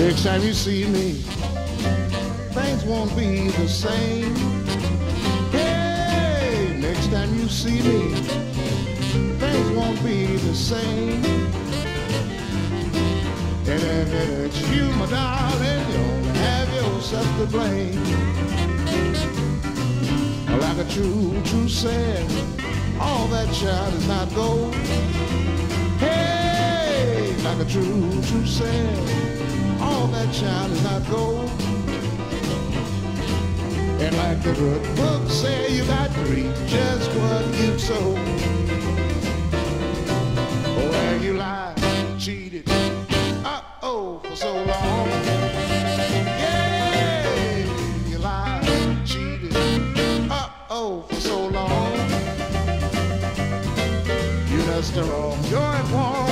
Next time you see me, things won't be the same. Hey, next time you see me, things won't be the same. And if it's you, my darling, you'll have yourself to blame. Like a true, true said, all that child is not gold. Hey, like a true, true said, child is not gold. And like the good book say, you got to reap just what you sow. And you lied, cheated, uh-oh, for so long. Yeah, you lied, cheated, uh-oh, for so long. You just the wrong, you're warm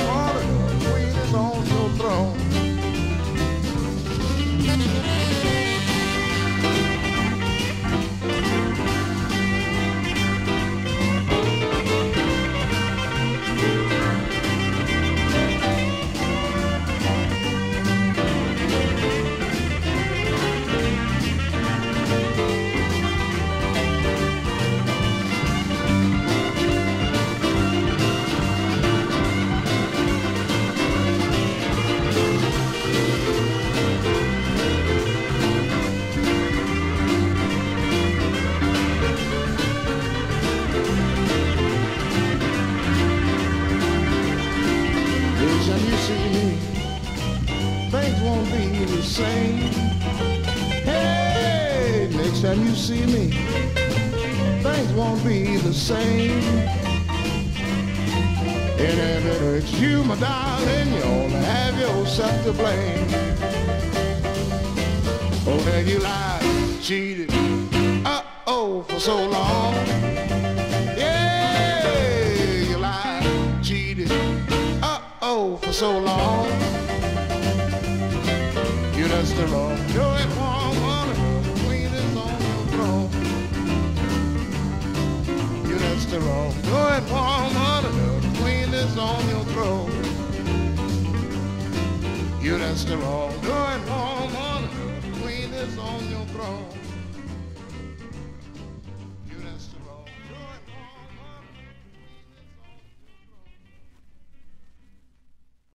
things won't be the same. Hey, next time you see me, things won't be the same. And if it's you, my darling, you only have yourself to blame. Oh, then you lied, cheated, uh-oh, for so long. Yeah, you lied, cheated, uh-oh, for so long. The wrong, you're at wrong one, queen is on your throne. You the wrong, you're at wrong one, queen is on your throne. You the wrong, you're at wrong one, queen is on your throne.